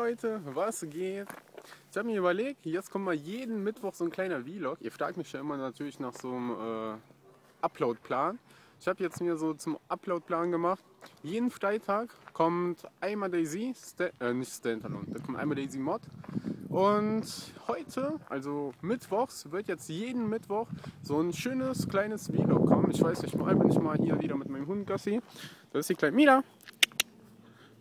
Leute, was geht? Ich habe mir überlegt, jetzt kommt mal jeden Mittwoch so ein kleiner Vlog. Ihr fragt mich ja immer natürlich nach so einem äh, Upload-Plan. Ich habe jetzt mir so zum Upload-Plan gemacht. Jeden Freitag kommt einmal Daisy, Sta äh, nicht Standalone, da kommt einmal Daisy Mod. Und heute, also Mittwochs, wird jetzt jeden Mittwoch so ein schönes kleines Vlog kommen. Ich weiß nicht, mal bin ich mal hier wieder mit meinem Hund Gassi. Das ist die kleine Mila.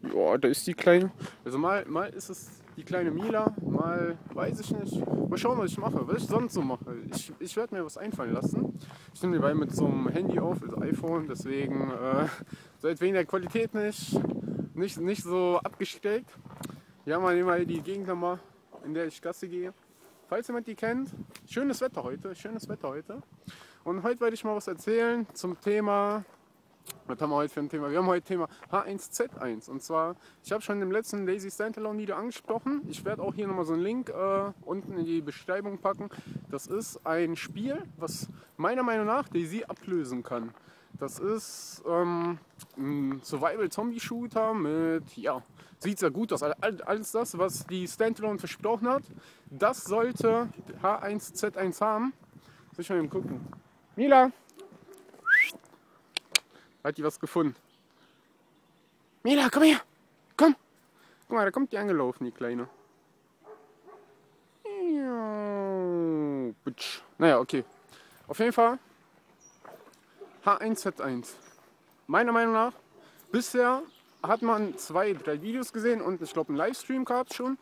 Ja, da ist die kleine. Also mal, mal ist es die kleine Mila, mal weiß ich nicht. Mal schauen, was ich mache, was ich sonst so mache. Ich, ich werde mir was einfallen lassen. Ich nehme die beiden mit so einem Handy auf, das iPhone, deswegen äh, seid wegen der Qualität nicht, nicht, nicht so abgestellt. Ja, mal nehmen wir die Gegend nochmal, in der ich Gasse gehe. Falls jemand die kennt, schönes Wetter heute, schönes Wetter heute. Und heute werde ich mal was erzählen zum Thema was haben wir heute für ein Thema? Wir haben heute Thema H1Z1. Und zwar, ich habe schon im letzten Lazy Standalone Video angesprochen. Ich werde auch hier nochmal so einen Link äh, unten in die Beschreibung packen. Das ist ein Spiel, was meiner Meinung nach Daisy ablösen kann. Das ist ähm, ein Survival-Zombie-Shooter mit, ja, sieht sehr gut aus. Alles das, was die Standalone versprochen hat, das sollte H1Z1 haben. Soll ich mal eben gucken? Mila! Hat die was gefunden? Mila, komm her! Komm! Guck mal, da kommt die angelaufen, die Kleine. Naja, okay. Auf jeden Fall H1Z1. Meiner Meinung nach, bisher hat man zwei, drei Videos gesehen und ich glaube, einen Livestream gab es schon.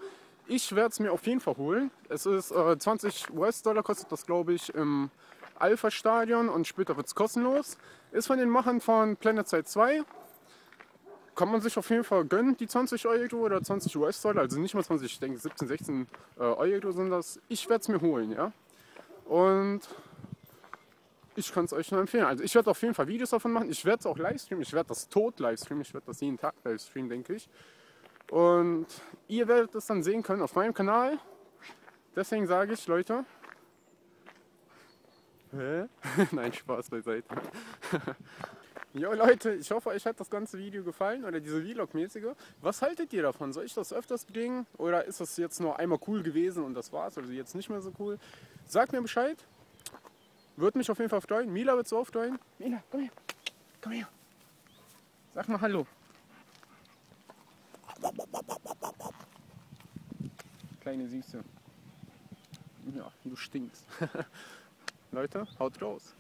Ich werde es mir auf jeden Fall holen. Es ist äh, 20 US-Dollar, kostet das, glaube ich, im Alpha-Stadion und später wird es kostenlos. Ist von den Machern von Planet Side 2. Kann man sich auf jeden Fall gönnen, die 20 Euro oder 20 US-Dollar. Also nicht mal 20, ich denke 17, 16 äh, Euro sind das. Ich werde es mir holen, ja. Und ich kann es euch nur empfehlen. Also ich werde auf jeden Fall Videos davon machen. Ich werde es auch livestreamen. Ich werde das tot livestreamen. Ich werde das jeden Tag livestreamen, denke ich. Und ihr werdet es dann sehen können auf meinem Kanal. Deswegen sage ich, Leute, Hä? Nein, Spaß beiseite. Jo Leute, ich hoffe, euch hat das ganze Video gefallen oder diese Vlog-mäßige. Was haltet ihr davon? Soll ich das öfters bringen oder ist das jetzt nur einmal cool gewesen und das war's? Also jetzt nicht mehr so cool? Sagt mir Bescheid. Würde mich auf jeden Fall freuen. Mila wird auch freuen. Mila, komm her. Komm her. Sag mal Hallo. Kleine Süße. Ja, du stinkst. Leute, haut raus.